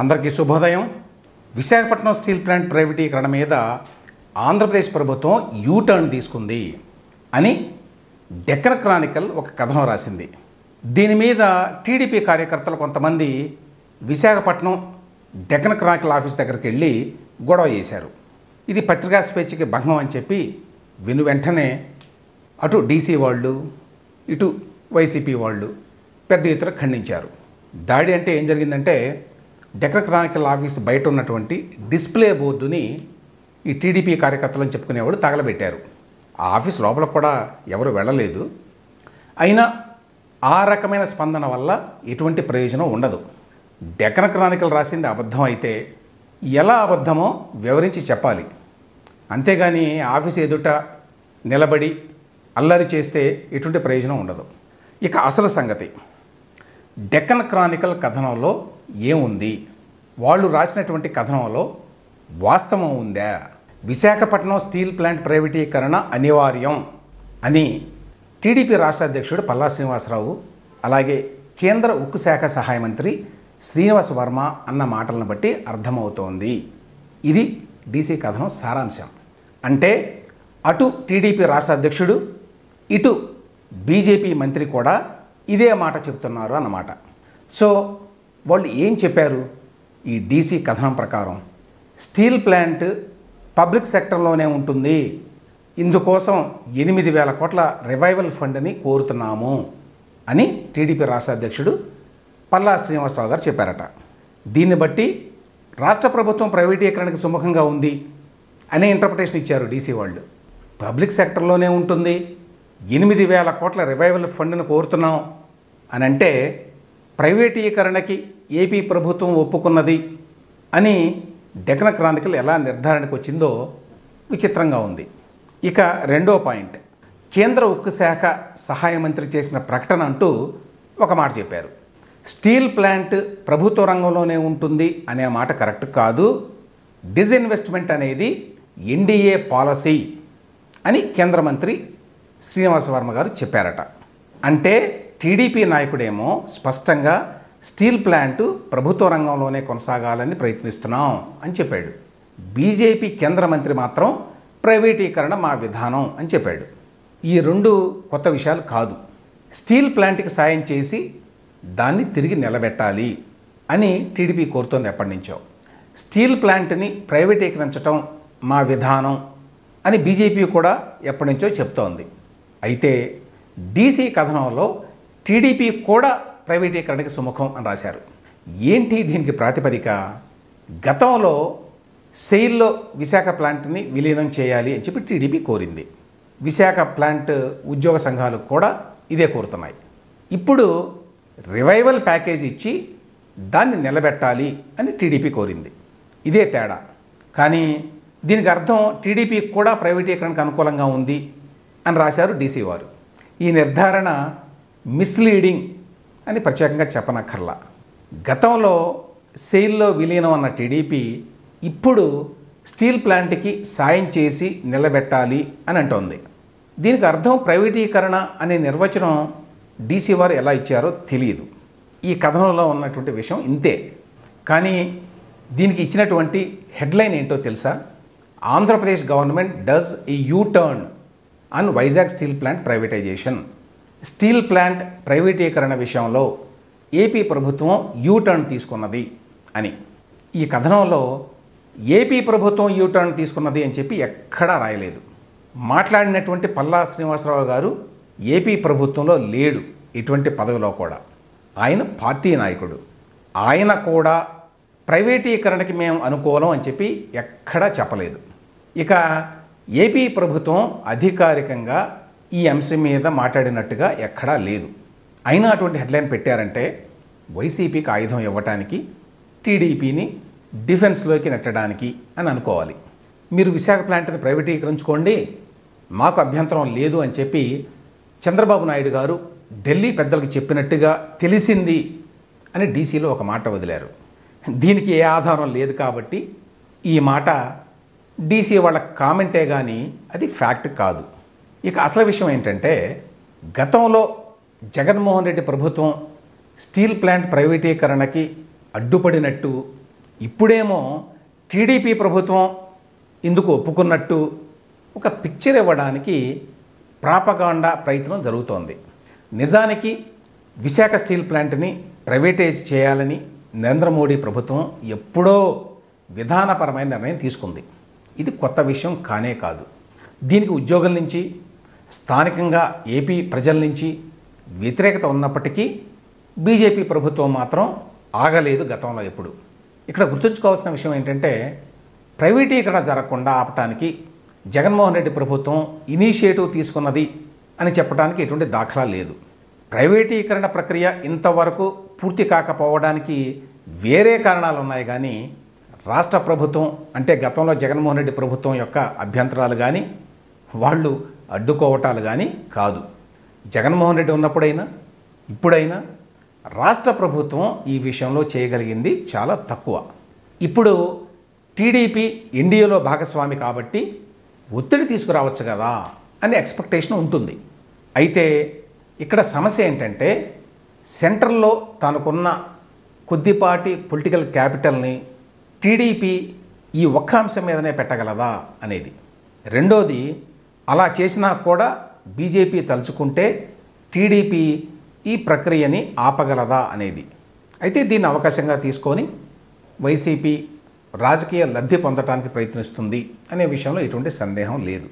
అందరికీ శుభోదయం. Visakhapatnam steel plant ప్రైవేటీకరణ మీద ఆంధ్రప్రదేశ్ ప్రభుత్వం యూటర్న్ తీసుకుంది అని డెక్కన్ క్రానికల్ ఒక కథనం రాసింది. దీని మీద టీడీపీ కార్యకర్తలు కొంతమంది విశాఖపట్నం డెక్కన్ క్రానికల్ ఆఫీస్ దగ్గరికి వెళ్ళి గొడవ చేశారు. ఇది పత్రికా స్వేచ్ఛకి భంగం అని చెప్పి విను వెంటనే అటు డీసీ వాళ్ళు ఇటు వైసీపీ వాళ్ళు పెద్ద ఎత్తున ఖండించారు. దాడి అంటే ఏం జరిగిందంటే డెక్కన్ క్రానికల్ ఆఫీస్ బయట ఉన్నటువంటి డిస్ప్లే బోర్డుని ఈ టీడీపీ కార్యకర్తలను చెప్పుకునేవాడు తగలబెట్టారు. ఆ ఆఫీస్ లోపల కూడా ఎవరు వెళ్ళలేదు. అయినా ఆ రకమైన స్పందన వల్ల ఎటువంటి ప్రయోజనం ఉండదు. డెక్కన్ క్రానికల్ రాసింది అబద్ధం అయితే ఎలా అబద్ధమో వివరించి చెప్పాలి. అంతేగాని ఆఫీస్ ఎదుట నిలబడి అల్లరి చేస్తే ఎటువంటి ప్రయోజనం ఉండదు. ఇక అసలు సంగతి. డెక్కన్ క్రానికల్ కథనంలో ఏముంది? వాళ్ళు రాసినటువంటి కథనంలో వాస్తవం ఉందా? విశాఖపట్నం స్టీల్ ప్లాంట్ ప్రైవేటీకరణ అనివార్యం అని టీడీపీ రాష్ట్ర అధ్యక్షుడు పల్లా శ్రీనివాసరావు అలాగే కేంద్ర ఉక్కు శాఖ సహాయ మంత్రి శ్రీనివాస వర్మ అన్న మాటలను బట్టి అర్థమవుతోంది. ఇది డీసీ కథనం సారాంశం. అంటే అటు టీడీపీ రాష్ట్ర అధ్యక్షుడు ఇటు బీజేపీ మంత్రి కూడా ఇదే మాట చెప్తున్నారు అన్నమాట. సో వాళ్ళు ఏం చెప్పారు? ఈ డీసీ కథనం ప్రకారం స్టీల్ ప్లాంట్ పబ్లిక్ సెక్టర్లోనే ఉంటుంది. ఇందుకోసం ఎనిమిది వేల కోట్ల రివైవల్ ఫండ్ని కోరుతున్నాము అని టీడీపీ రాష్ట్ర అధ్యక్షుడు పల్లా శ్రీనివాసరావు గారు చెప్పారట. దీన్ని బట్టి రాష్ట్ర ప్రభుత్వం ప్రైవేటీకరణకు సుముఖంగా ఉంది అనే ఇంటర్ప్రిటేషన్ ఇచ్చారు డీసీ వాళ్ళు. పబ్లిక్ సెక్టర్లోనే ఉంటుంది. ఎనిమిది వేల కోట్ల రివైవల్ ఫండ్ను కోరుతున్నాం అని అంటే ప్రైవేటీకరణకి ఏపీ ప్రభుత్వం ఒప్పుకున్నది అని డెకన క్రానికల్ ఎలా నిర్ధారణకు వచ్చిందో విచిత్రంగా ఉంది. ఇక రెండో పాయింట్ కేంద్ర ఉక్కు శాఖ సహాయ మంత్రి చేసిన ప్రకటన అంటూ ఒక మాట చెప్పారు. స్టీల్ ప్లాంట్ ప్రభుత్వ రంగంలోనే ఉంటుంది అనే మాట కరెక్ట్ కాదు. డిజిన్వెస్ట్మెంట్ అనేది ఎన్డీఏ పాలసీ అని కేంద్ర మంత్రి శ్రీనివాస వర్మ గారు చెప్పారట. అంటే టీడీపీ నాయకుడేమో స్పష్టంగా స్టీల్ ప్లాంటు ప్రభుత్వ రంగంలోనే కొనసాగాలని ప్రయత్నిస్తున్నాం అని చెప్పాడు. బీజేపీ కేంద్ర మంత్రి మాత్రం ప్రైవేటీకరణ మా విధానం అని చెప్పాడు. ఈ రెండు కొత్త విషయాలు కాదు. స్టీల్ ప్లాంట్కి సాయం చేసి దాన్ని తిరిగి నిలబెట్టాలి అని టీడీపీ కోరుతోంది ఎప్పటి నుంచో. స్టీల్ ప్లాంట్ని ప్రైవేటీకరించటం మా విధానం అని బీజేపీ కూడా ఎప్పటి నుంచో చెప్తోంది. అయితే డీసీ కథనంలో టీడీపీ కూడా ప్రైవేటీకరణకి సుముఖం అని రాశారు. ఏంటి దీనికి ప్రాతిపదిక? గతంలో సెయిల్లో విశాఖ ప్లాంట్ని విలీనం చేయాలి అని చెప్పి టీడీపీ కోరింది. విశాఖ ప్లాంట్ ఉద్యోగ సంఘాలు కూడా ఇదే కోరుతున్నాయి. ఇప్పుడు రివైవల్ ప్యాకేజ్ ఇచ్చి దాన్ని నిలబెట్టాలి అని టీడీపీ కోరింది. ఇదే తేడా. కానీ దీనికి అర్థం టీడీపీ కూడా ప్రైవేటీకరణకు అనుకూలంగా ఉంది అని రాశారు డీసీ వారు. ఈ నిర్ధారణ మిస్లీడింగ్ అని ప్రత్యేకంగా చెప్పనక్కర్లా. గతంలో సెయిల్లో విలీనం అన్న టీడీపీ ఇప్పుడు స్టీల్ ప్లాంట్కి సాయం చేసి నిలబెట్టాలి అని అంటోంది. దీనికి అర్థం ప్రైవేటీకరణ అనే నిర్వచనం డీసీ వారు ఎలా ఇచ్చారో తెలియదు ఈ కథనంలో ఉన్నటువంటి విషయం ఇంతే. కానీ దీనికి ఇచ్చినటువంటి హెడ్లైన్ ఏంటో తెలుసా? Andhra Pradesh government does he you turn and Vizag steel plant privatization. Steel plant ప్రైవేటీకరణ విషయంలో ఏపీ ప్రభుత్వం యూ టర్న్ తీసుకున్నది అని. ఈ కథనంలో ఏపీ ప్రభుత్వం యూ టర్న్ తీసుకున్నది అని చెప్పి ఎక్కడా రాయలేదు. మాట్లాడినటువంటి పల్లా శ్రీనివాసరావు గారు ఏపీ ప్రభుత్వంలో లేడు ఇటువంటి పదవిలో కూడా. ఆయన పార్టీ నాయకుడు. ఆయన కూడా ప్రైవేటీకరణకి మేము అనుకూలం అని చెప్పి ఎక్కడా చెప్పలేదు. ఇక ఏపీ ప్రభుత్వం అధికారికంగా ఈ అంశం మీద మాట్లాడినట్టుగా ఎక్కడా లేదు. అయినా అటువంటి హెడ్లైన్ పెట్టారంటే వైసీపీకి ఆయుధం ఇవ్వటానికి టీడీపీని డిఫెన్స్లోకి నెట్టడానికి అని అనుకోవాలి. మీరు విశాఖ ప్లాంట్ని ప్రైవేటీకరించుకోండి మాకు అభ్యంతరం లేదు అని చెప్పి చంద్రబాబు నాయుడు గారు ఢిల్లీ పెద్దలకు చెప్పినట్టుగా తెలిసింది అని డీసీలో ఒక మాట వదిలారు. దీనికి ఏ ఆధారం లేదు కాబట్టి ఈ మాట డీసీ వాళ్ళ కామెంటే కానీ అది ఫ్యాక్ట్ కాదు. ఇక అసలు విషయం ఏంటంటే గతంలో జగన్మోహన్ రెడ్డి ప్రభుత్వం స్టీల్ ప్లాంట్ ప్రైవేటీకరణకి అడ్డుపడినట్టు ఇప్పుడేమో టీడీపీ ప్రభుత్వం ఇందుకు ఒప్పుకున్నట్టు ఒక పిక్చర్ ఇవ్వడానికి ప్రాపగాండా ప్రయత్నం జరుగుతోంది. నిజానికి విశాఖ స్టీల్ ప్లాంట్ని ప్రైవేటైజ్ చేయాలని నరేంద్ర మోడీ ప్రభుత్వం ఎప్పుడో విధానపరమైన నిర్ణయం తీసుకుంది. ఇది కొత్త విషయం కానే కాదు. దీనికి ఉద్యోగుల నుంచి స్థానికంగా ఏపీ ప్రజల నుంచి వ్యతిరేకత ఉన్నప్పటికీ బీజేపీ ప్రభుత్వం మాత్రం ఆగలేదు గతంలో ఎప్పుడు. ఇక్కడ గుర్తుంచుకోవాల్సిన విషయం ఏంటంటే ప్రైవేటీకరణ జరగకుండా ఆపటానికి జగన్మోహన్ రెడ్డి ప్రభుత్వం ఇనీషియేటివ్ తీసుకున్నది అని చెప్పడానికి ఎటువంటి దాఖలా లేదు. ప్రైవేటీకరణ ప్రక్రియ ఇంతవరకు పూర్తి కాకపోవడానికి వేరే కారణాలు ఉన్నాయి కానీ రాష్ట్ర ప్రభుత్వం అంటే గతంలో జగన్మోహన్ రెడ్డి ప్రభుత్వం యొక్క అభ్యంతరాలు కానీ వాళ్ళు అడ్డుకోవటాలు కానీ కాదు. జగన్మోహన్ రెడ్డి ఉన్నప్పుడైనా ఇప్పుడైనా రాష్ట్ర ప్రభుత్వం ఈ విషయంలో చేయగలిగింది చాలా తక్కువ. ఇప్పుడు టీడీపీ ఎన్డీఏలో భాగస్వామి కాబట్టి ఒత్తిడి తీసుకురావచ్చు కదా అనే ఎక్స్పెక్టేషన్ ఉంటుంది. అయితే ఇక్కడ సమస్య ఏంటంటే సెంట్రల్లో తనకున్న కొద్దిపాటి పొలిటికల్ క్యాపిటల్ని టీడీపీ ఈ ఒక్క అంశం మీదనే పెట్టగలదా అనేది. రెండోది అలా చేసినా కూడా బీజేపీ తలుచుకుంటే టీడీపీ ఈ ప్రక్రియని ఆపగలదా అనేది. అయితే దీన్ని అవకాశంగా తీసుకొని వైసీపీ రాజకీయ లబ్ధి పొందటానికి ప్రయత్నిస్తుంది అనే విషయంలో ఎటువంటి సందేహం లేదు.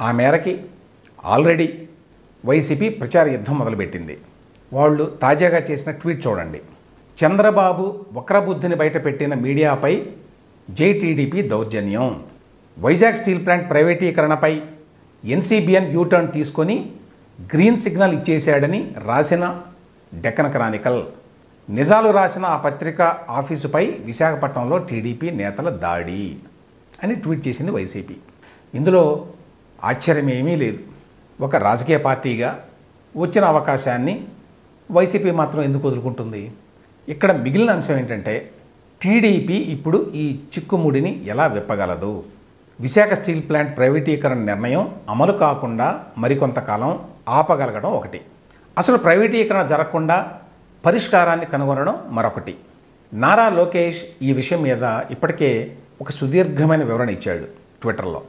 ఆ మేరకి ఆల్రెడీ వైసీపీ ప్రచార యుద్ధం మొదలుపెట్టింది. వాళ్ళు తాజాగా చేసిన ట్వీట్ చూడండి. చంద్రబాబు వక్రబుద్ధిని బయటపెట్టిన మీడియాపై జేటీడీపీ దౌర్జన్యం. వైజాగ్ స్టీల్ ప్లాంట్ ప్రైవేటీకరణపై ఎన్సీబీఎన్ యూటర్న్ తీసుకొని గ్రీన్ సిగ్నల్ ఇచ్చేశాడని రాసిన డెక్కన్ క్రానికల్. నిజాలు రాసిన ఆ పత్రిక ఆఫీసుపై విశాఖపట్నంలో టీడీపీ నేతల దాడి అని ట్వీట్ చేసింది వైసీపీ. ఇందులో ఆశ్చర్యం ఏమీ లేదు. ఒక రాజకీయ పార్టీగా వచ్చిన అవకాశాన్ని వైసీపీ మాత్రం ఎందుకు వదులుకుంటుంది? ఇక్కడ మిగిలిన అంశం ఏంటంటే టీడీపీ ఇప్పుడు ఈ చిక్కుముడిని ఎలా విప్పగలదు? విశాఖ స్టీల్ ప్లాంట్ ప్రైవేటీకరణ నిర్ణయం అమలు కాకుండా మరికొంతకాలం ఆపగలగడం ఒకటి. అసలు ప్రైవేటీకరణ జరగకుండా పరిష్కారాన్ని కనుగొనడం మరొకటి. నారా లోకేష్ ఈ విషయం మీద ఇప్పటికే ఒక సుదీర్ఘమైన వివరణ ఇచ్చాడు ట్విట్టర్లో.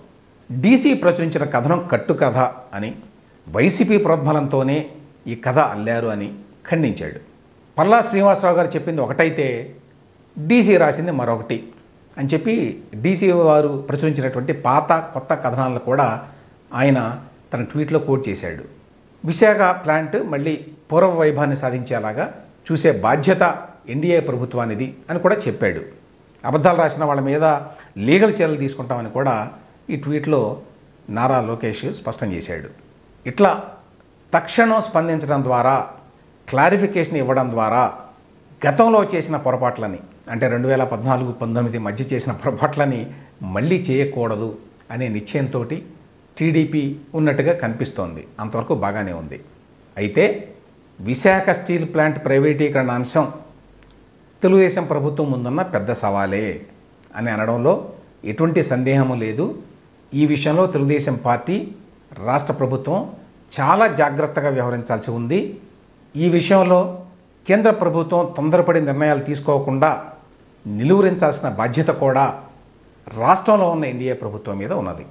డీసీ ప్రచురించిన కథనం కట్టు కథ అని వైసీపీ ప్రోద్బలంతోనే ఈ కథ అల్లారు అని ఖండించాడు. పల్లా శ్రీనివాసరావు గారు చెప్పింది ఒకటైతే డీసీ రాసింది మరొకటి. అని చెప్పి డీసీ వారు ప్రచురించినటువంటి పాత కొత్త కథనాలను కూడా ఆయన తన ట్వీట్లో కోట్ చేశాడు. విశాఖ ప్లాంట్ మళ్ళీ పూర్వ వైభవాన్ని సాధించేలాగా చూసే బాధ్యత ఎన్డీఏ ప్రభుత్వానిది అని కూడా చెప్పాడు. అబద్ధాలు రాసిన వాళ్ళ మీద లీగల్ చర్యలు తీసుకుంటామని కూడా ఈ ట్వీట్లో నారా లోకేష్ స్పష్టం చేశాడు. ఇట్లా తక్షణం స్పందించడం ద్వారా క్లారిఫికేషన్ ఇవ్వడం ద్వారా గతంలో చేసిన పొరపాట్లని అంటే రెండు వేల పద్నాలుగు పంతొమ్మిది మధ్య చేసిన పొరపాట్లని మళ్ళీ చేయకూడదు అనే నిశ్చయంతో టీడీపీ ఉన్నట్టుగా కనిపిస్తోంది. అంతవరకు బాగానే ఉంది. అయితే విశాఖ స్టీల్ ప్లాంట్ ప్రైవేటీకరణ అంశం తెలుగుదేశం ప్రభుత్వం ముందున్న పెద్ద సవాలే అని అనడంలో ఎటువంటి సందేహము లేదు. ఈ విషయంలో తెలుగుదేశం పార్టీ రాష్ట్ర ప్రభుత్వం చాలా జాగ్రత్తగా వ్యవహరించాల్సి ఉంది. ఈ విషయంలో కేంద్ర ప్రభుత్వం తొందరపడి నిర్ణయాలు తీసుకోకుండా నిలువరించాల్సిన బాధ్యత కూడా రాష్ట్రంలో ఉన్న ఎన్డీఏ ప్రభుత్వం మీద ఉన్నది.